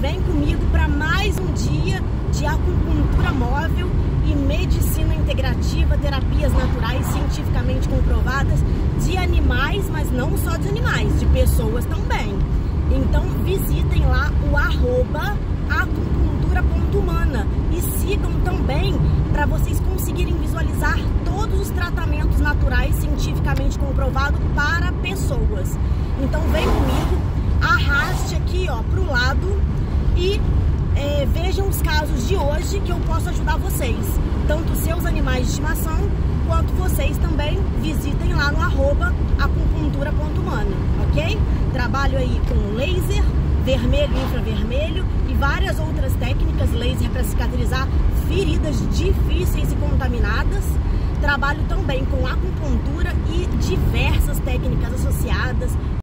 vem comigo para mais um dia de acupuntura móvel e medicina integrativa, terapias naturais cientificamente comprovadas de animais, mas não só de animais, de pessoas também. Então visitem lá o arroba acupuntura.humana e sigam também para vocês conseguirem visualizar todos os tratamentos naturais cientificamente comprovados para pessoas. Então vem de hoje que eu posso ajudar vocês, tanto seus animais de estimação quanto vocês também visitem lá no arroba acupuntura.humana, ok? Trabalho aí com laser, vermelho infravermelho e várias outras técnicas laser para cicatrizar feridas difíceis e contaminadas. Trabalho também com acupuntura e diversas técnicas associadas